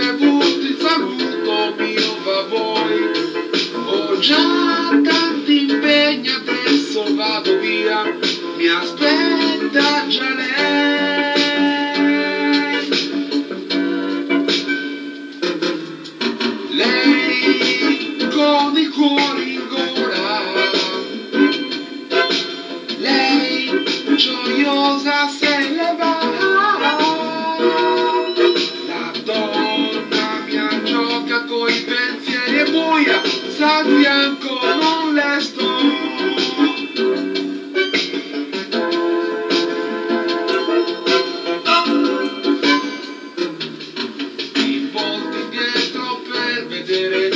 te gusti saluto mio favore. Ho già tanti impegni adesso vado via. Mi aspetta già lei. Lei con il cuore in gola. Lei gioiosa sempre fianco non le sto. Mi volto indietro per vedere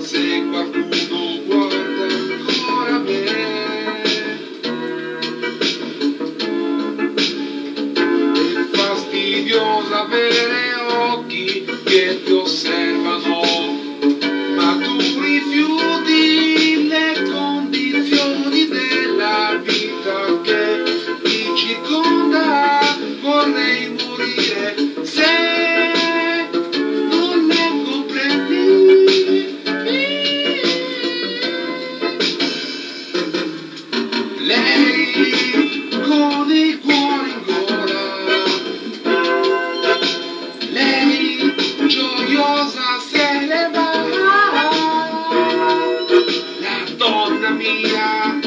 se qualcuno guarda ancora me. È fastidioso avere occhi che ti osservano,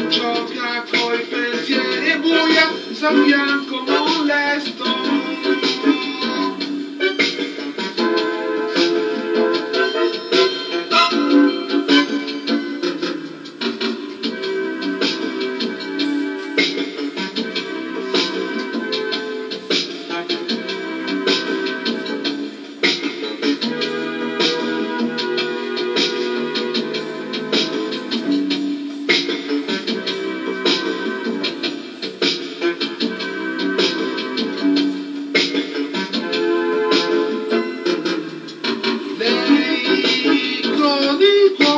mucho flaco y pensión y bulla, sabían un lesto. people.